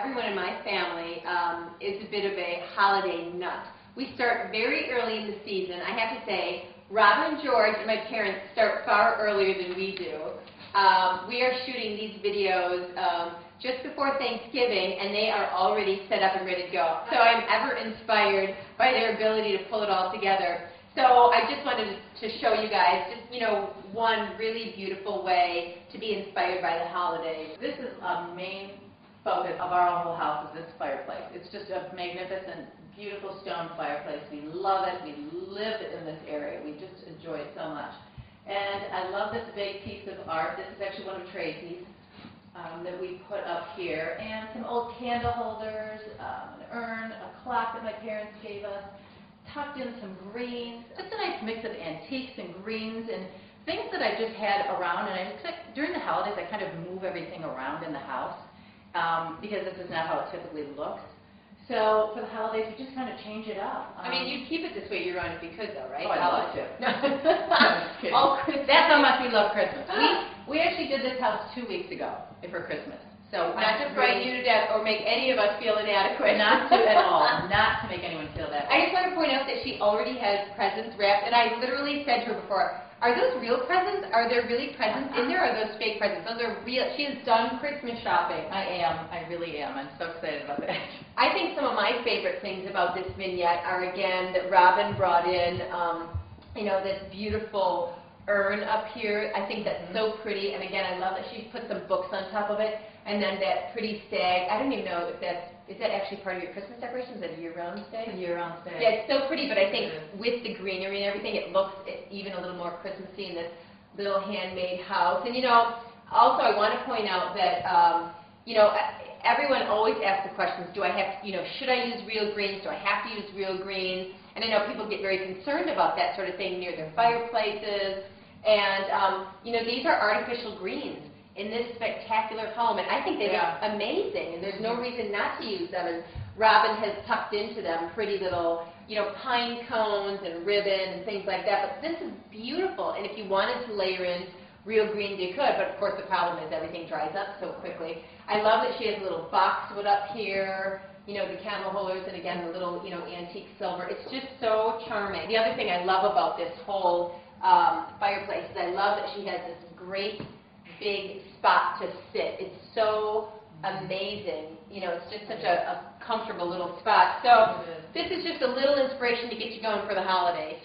everyone in my family um, is a bit of a holiday nut. We start very early in the season. I have to say, Robyn and George and my parents start far earlier than we do. Um, we are shooting these videos um, just before Thanksgiving, and they are already set up and ready to go. So I'm ever inspired by their ability to pull it all together. So I just wanted to show you guys just, you know, one really beautiful way to be inspired by the holidays. This is a main focus of our whole house is this fireplace. It's just a magnificent, beautiful stone fireplace. We love it. We live in this area. We just enjoy it so much. And I love this big piece of art. This is actually one of Tracy's um, that we put up here. And some old candle holders, um, an urn, a clock that my parents gave us, tucked in some greens. Just a nice mix of antiques and greens and things that I just had around. And I just, during the holidays, I kind of move everything around in the house um, because this is not how it typically looks. So for the holidays, we just kind of change it up. I mean, Um, you'd keep it this way year round if you could, though, right? Oh, I'd love to. No. Christmas. That's how much we love Christmas. We, we actually did this house two weeks ago for Christmas. So Not to frighten you to death or make any of us feel inadequate. Not to at all. Not to make anyone feel that Way. I just want to point out that she already has presents wrapped, and I literally said to her before, are those real presents? Are there really presents in there, or are those fake presents? Those are real. She has done Christmas shopping. I am. I really am. I'm so excited about that. I think some of my favorite things about this vignette are, again, that Robyn brought in, um, you know, this beautiful urn up here. I think that's so pretty, and again, I love that she's put some books on top of it, and then that pretty stag. I don't even know if that's, is that actually part of your Christmas decorations? Is that a year-round stag? Year-round stay. Yeah, it's so pretty, but I think with the greenery and everything, it looks even a little more Christmassy in this little handmade house. And you know, also I want to point out that, um, you know, everyone always asks the questions, do I have, you know, should I use real greens? Do I have to use real greens? And I know people get very concerned about that sort of thing near their fireplaces. And, um, you know, these are artificial greens in this spectacular home, and I think they Yeah. look amazing, and there's no reason not to use them. And Robyn has tucked into them pretty little, you know, pine cones and ribbon and things like that. But this is beautiful, and if you wanted to layer in real greens, you could. But of course, the problem is everything dries up so quickly. I love that she has a little boxwood up here. You know, the candle holders, and again, the little, you know, antique silver. It's just so charming. The other thing I love about this whole um, fireplace is I love that she has this great big spot to sit. It's so amazing. You know, it's just such a, a comfortable little spot. So this is just a little inspiration to get you going for the holidays.